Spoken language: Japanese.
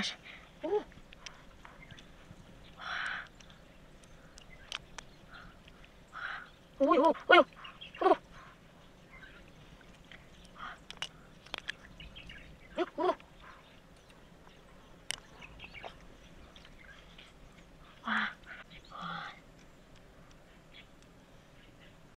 gosh. Ooh. Ooh, ooh, ooh.